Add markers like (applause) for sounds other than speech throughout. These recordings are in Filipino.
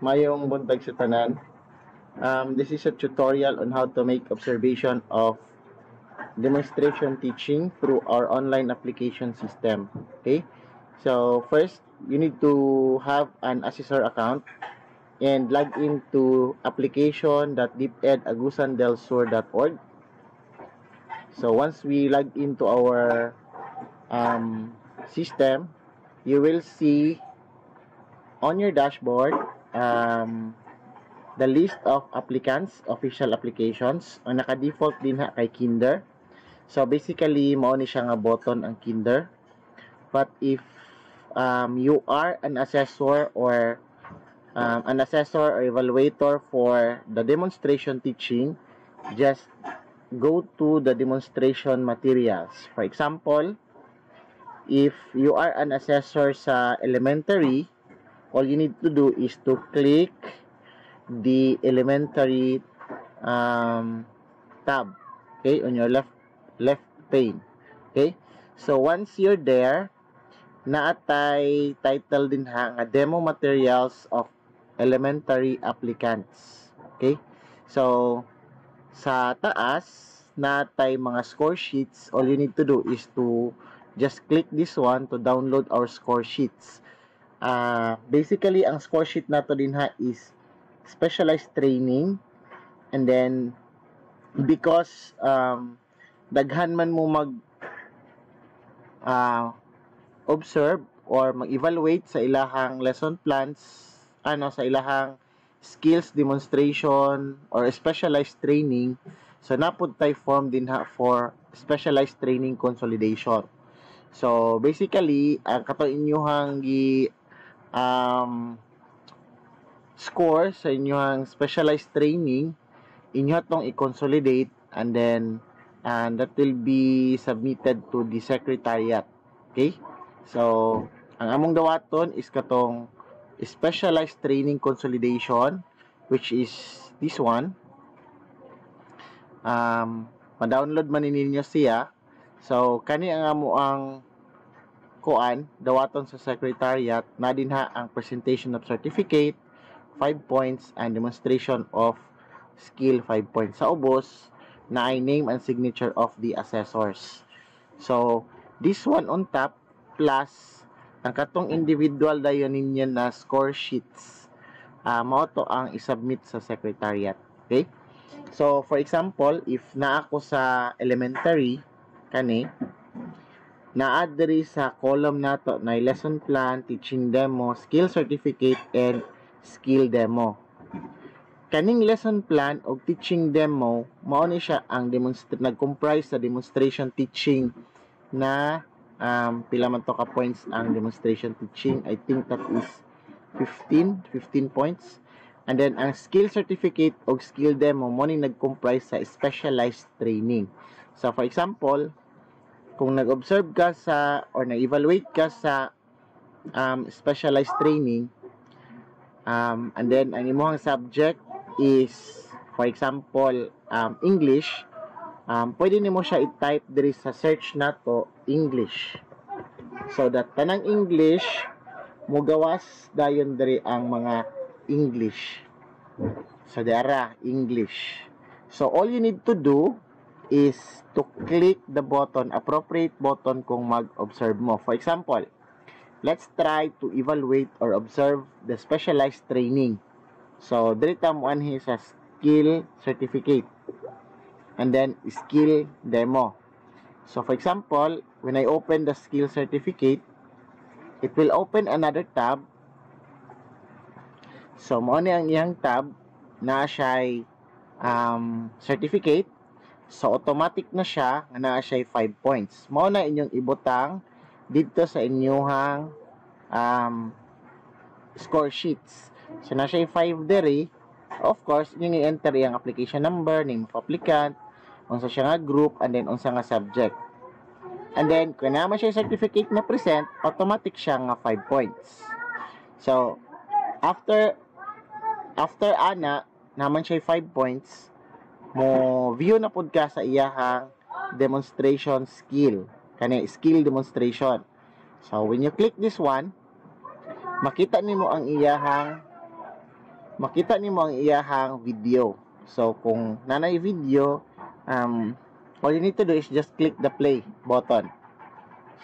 Mayong buntag sa tanan. Um, this is a tutorial on how to make observation of demonstration teaching through our online application system. Okay? So, first, you need to have an assessor account and log into application.deepedagusandelsur.org. So, once we log into our um, system, you will see on your dashboard um, the list of applicants, official applications. Ang naka-default din ha kay Kinder. So basically, mao ni siya nga button ang Kinder. But if um, you are an assessor or um, an assessor or evaluator for the demonstration teaching, just go to the demonstration materials. For example, if you are an assessor sa elementary, all you need to do is to click the elementary um, tab okay on your left left pane okay? So once you're there naatay title din ha nga demo materials of elementary applicants okay? So sa taas natay mga score sheets. All you need to do is to just click this one to download our score sheets uh, basically ang score sheet nato din ha is specialized training. And then because um, daghan man mo mag uh, observe or mag-evaluate sa ilahang lesson plans ano sa ilahang skills demonstration or specialized training so napud tay form din ha for specialized training consolidation. So basically ang uh, kato inyuhang gi um, score sa inyong specialized training, inyo itong i-consolidate and then and that will be submitted to the secretariat. Okay? So, ang among dawaton is katong specialized training consolidation which is this one. Um, ma-download man ninyo siya. So, kani ang amo ang kuan dawaton sa secretariat na dinha ang presentation of certificate 5 points and demonstration of skill 5 points. Sa ubos na ay name and signature of the assessors. So this one on top plus ang katong individual dayon ninyo na score sheets. Uh, mao to ang isubmit sa secretariat okay? So for example if na ako sa elementary kani na-add diri sa column nato na lesson plan, teaching demo, skill certificate, and skill demo. Kaning lesson plan o teaching demo, mao ni siya ang nag-comprise sa demonstration teaching na um, pila man to ka points ang demonstration teaching. I think that is 15, 15 points. And then, ang skill certificate o skill demo, mo ni nag-comprise sa specialized training. So, for example, kung nag-observe ka sa or nag-evaluate ka sa um, specialized training um, and then ang imong subject is for example um, English um, pwede nimo siya i-type diri sa search nato English. So that tanang English mugawas dayon diri ang mga English. So dara English. So all you need to do is to click the button, appropriate button kung mag-observe mo. For example, let's try to evaluate or observe the specialized training. So, dito mo anhi sa skill certificate. And then, skill demo. So, for example, when I open the skill certificate, it will open another tab. So, mo ni ang iyang tab na siya um, certificate So, automatic na siya nga naa siya 5 points. Mao na inyong ibutang dito sa inyong um, score sheets. So, na siya 5 dere. Of course, inyong i-enter yung application number, name of applicant, unsa siya nga group, and then unsa nga subject. And then, kung naman siya certificate na present, automatic siya nga 5 points. So, after after ana, naman siya 5 points, mo view na pud ka sa iyahang demonstration skill kani skill demonstration so when you click this one makita nimo ang iyahang makita nimo ang iyahang video. So kung nanay video, um, all you need to do is just click the play button.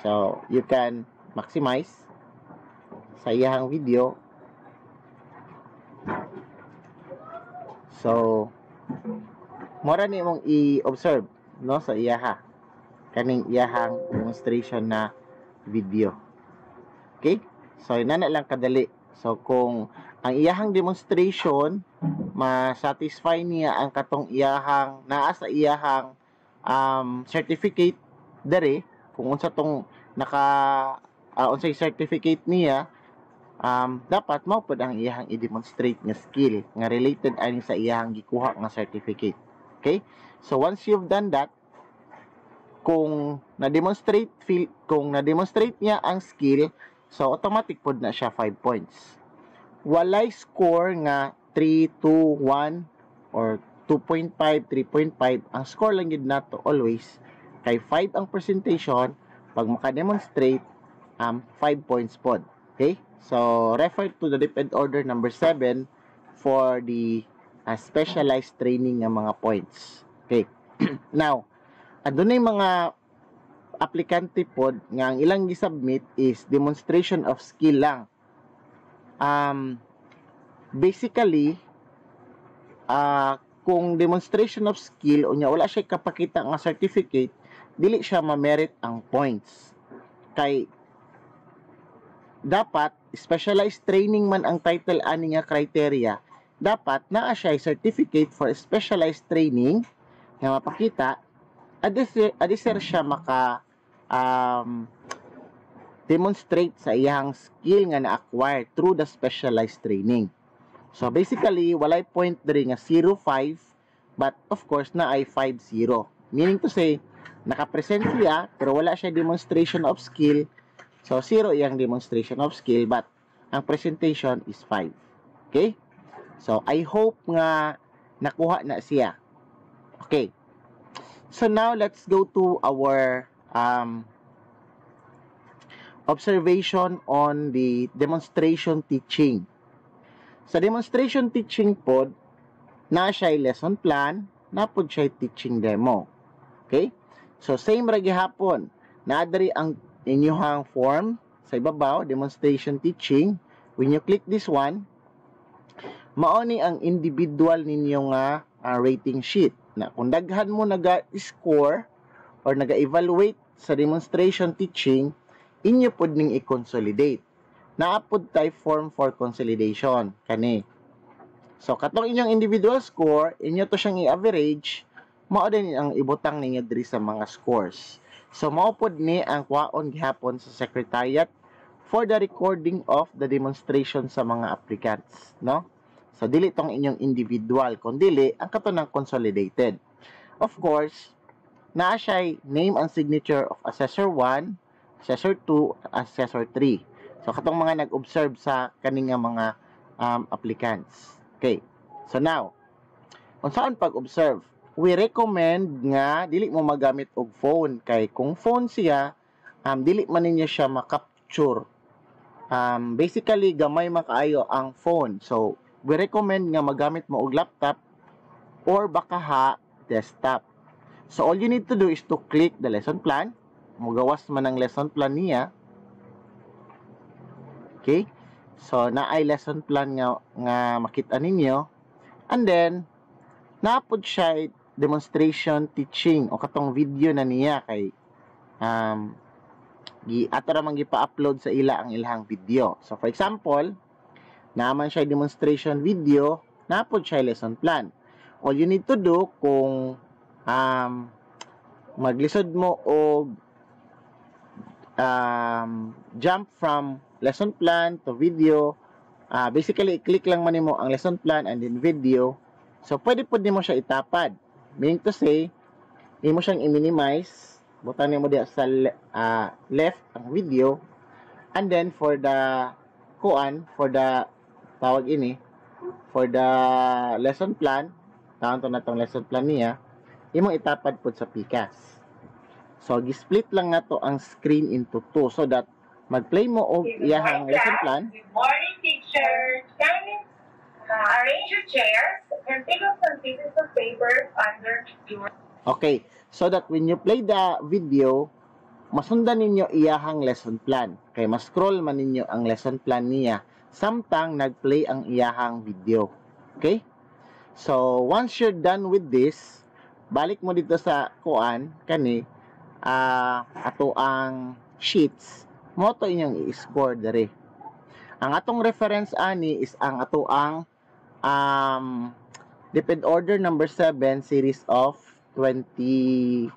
So you can maximize sa iyahang video. So mora ni mong i-observe no sa iyaha kaning iyahang demonstration na video. Okay? So, ina na lang kadali. So, kung ang iyahang demonstration, ma-satisfy niya ang katong iyahang, naa sa iyahang um, certificate dere, kung unsa tong naka, uh, unsay certificate niya, um, dapat mao pod ang iyahang i-demonstrate nga skill nga related ani sa iyahang gikuha nga certificate. Okay? So once you've done that, kung na-demonstrate feel kung na-demonstrate niya ang skill, so automatic pod na siya 5 points. Walay score nga 3, 2, 1 or 2.5, 3.5, ang score lang gid nato always kay 5 ang presentation pag maka-demonstrate um 5 points pod. Okay? So refer to the DepEd order number 7 for the uh, specialized training ng mga points. Okay. (clears throat) Now, adunay mga aplikante pod nga ang ilang gi-submit is demonstration of skill lang. Um, basically, uh, kung demonstration of skill unya wala siya kapakita nga certificate, dili siya ma-merit ang points. Kay dapat specialized training man ang title ani nga criteria, dapat naa siya certificate for specialized training nga mapakita adisir siya maka um, demonstrate sa iyang skill nga na-acquire through the specialized training. So basically, walay point diri nga 0.5 but of course na ay 5.0. Meaning to say, naka-present siya pero wala siya demonstration of skill. So 0 iyang demonstration of skill but ang presentation is 5. Okay? So I hope nga nakuha na siya. Okay. So now let's go to our um, observation on the demonstration teaching. Sa demonstration teaching pod, na siya lesson plan, na pod siya teaching demo. Okay? So same ra gihapon. Naadari ang inyuhang form sa ibabaw, demonstration teaching. When you click this one, maoni ang individual ninyo nga uh, rating sheet na kung daghan mo naga-score or naga-evaluate sa demonstration teaching, inyo pod ning i-consolidate. Naapod tay form for consolidation kani. So katong inyong individual score, inyo to siyang i-average, mao din ang ibutang ninyo diri sa mga scores. So mao pod ni ang kwaon gihapon sa secretariat for the recording of the demonstration sa mga applicants, no? So, dili tong inyong individual, kundi ang katunang consolidated. Of course, naa siya name and signature of Assessor 1, Assessor 2, Assessor 3. So, katong mga nag-observe sa kaninga mga um, applicants. Okay. So, now, kung saan pag-observe, we recommend nga dili mo magamit og phone kay kung phone siya um, dili man ninyo siya makapture um, basically gamay makaayo ang phone so we recommend nga magamit mo og laptop or baka ha desktop. So all you need to do is to click the lesson plan. Mugawas man ang lesson plan niya. Okay? So na ay lesson plan nga nga makita ninyo. And then napod siya demonstration teaching o katong video na niya kay um gi ato ra gipa-upload sa ila ang ilahang video. So for example, naman siya demonstration video, napod siya lesson plan. All you need to do kung um, maglisod mo o um, jump from lesson plan to video, uh, basically, click lang man mo ang lesson plan and then video. So, pwede po din mo siya itapad. Meaning to say, hindi mo siyang i-minimize. Butan mo diya sa uh, left ang video. And then, for the kuan, for the tawag ini for the lesson plan tawag to na tong lesson plan niya imong itapad pud sa PCAS so gi-split lang nato ang screen into two so that mag-play mo og iyahang lesson plan. Good morning, teacher. Can uh, arrange your chairs and pick up some pieces of paper under your Okay, so that when you play the video, masundan ninyo iyahang lesson plan. Kay ma-scroll man ninyo ang lesson plan niya samtang nag-play ang iyahang video. Okay? So, once you're done with this, balik mo dito sa kuan kani ah ato ang sheets mo to inyong i-score dere. Ang atong reference ani is ang ato ang um, Depend Order number 7 series of 2015.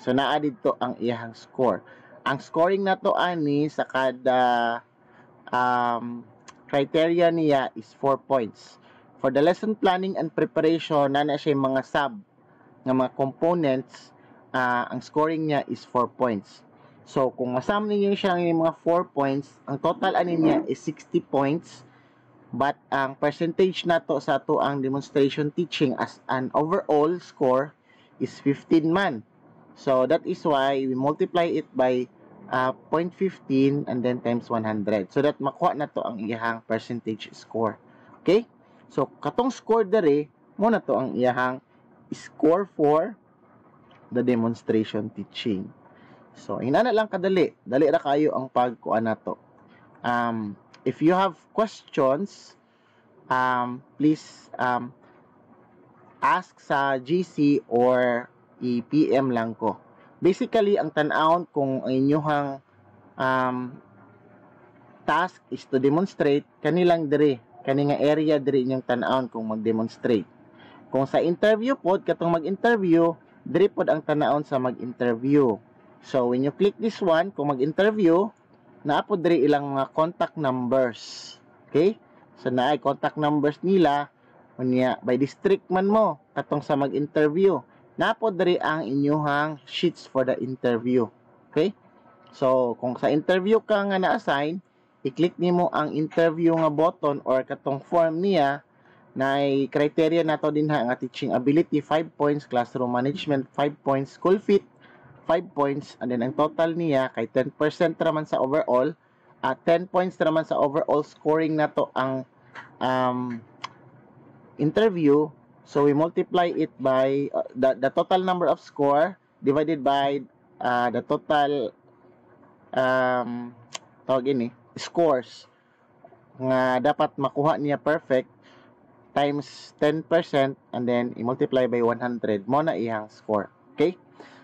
So naa dito ang iyang score. Ang scoring na to ani sa kada um, criteria niya is 4 points. For the lesson planning and preparation, na na siya mga sub nga mga components, uh, ang scoring niya is 4 points. So, kung masam ninyo siya ng mga 4 points, ang total ani niya is 60 points. But ang percentage na to sa to ang demonstration teaching as an overall score is 15 man. So that is why we multiply it by uh, 0.15 and then times 100. So that makuha na to ang iyahang percentage score. Okay? So katong score dere mo na to ang iyahang score for the demonstration teaching. So inana lang kadali, dali ra kayo ang pagkuha na to. Um, if you have questions, um, please um, ask sa GC or i-PM lang ko. Basically, ang tanawon kung ang inyong um, task is to demonstrate kanilang dire, kani nga area dire inyong tanawon kung mag-demonstrate. Kung sa interview pod katong mag-interview, dire pod ang tanawon sa mag-interview. So when you click this one, kung mag-interview, naa po dire ilang mga contact numbers. Okay? So naay contact numbers nila unya by district man mo katong sa mag-interview. Naa po dire ang inyuhang sheets for the interview. Okay? So kung sa interview ka nga na-assign, i-click nimo ang interview nga button or katong form niya na criteria nato din ha nga teaching ability 5 points classroom management 5 points school fit 5 points and then ang total niya kay 10% raman sa overall at uh, 10 points raman sa overall scoring na to ang um, interview so we multiply it by uh, the, the total number of score divided by uh, the total um, tawag ini scores nga dapat makuha niya perfect times 10% and then i-multiply by 100 mo na iyang score. Okay?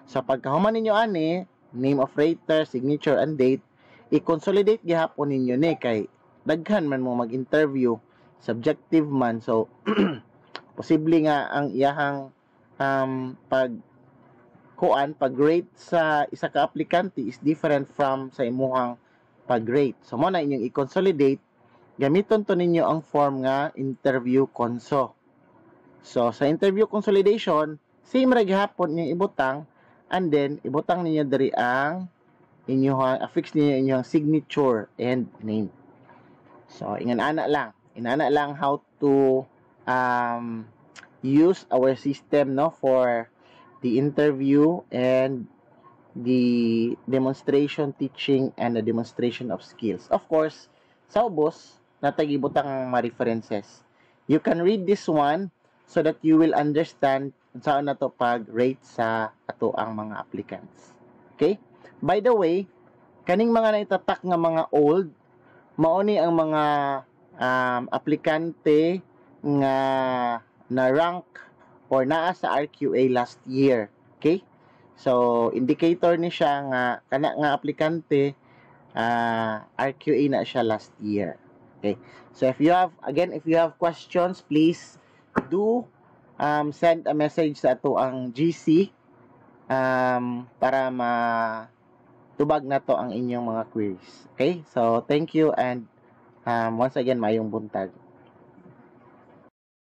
Sa pagkahuman ninyo ani, name of rater, signature, and date, i-consolidate gihapon ninyo ni kay daghan man mo mag-interview, subjective man. So, (clears throat) posible nga ang iyahang um, pag kuan pag-rate sa isa ka aplikante is different from sa imuhang pag-rate. So, mo na inyong i-consolidate, gamiton to ninyo ang form nga interview conso. So, sa interview consolidation, same ra gihapon yung ibutang, and then ibutang ninyo diri ang inyong affix ninyo inyong signature and name so ingan ana lang inana lang how to um, use our system no for the interview and the demonstration teaching and the demonstration of skills of course sa ubos natagibutang mga references you can read this one so that you will understand saan na to pag-rate sa ato ang mga applicants. Okay? By the way, kaning mga naitatak nga mga old, mauni ang mga um, aplikante nga na rank or naa sa RQA last year. Okay? So, indicator ni siya nga kana nga aplikante uh, RQA na siya last year. Okay? So, if you have, again, if you have questions, please do um, send a message sa ato ang GC um, para ma tubag na to ang inyong mga queries. Okay? So, thank you and um, once again, mayong buntag.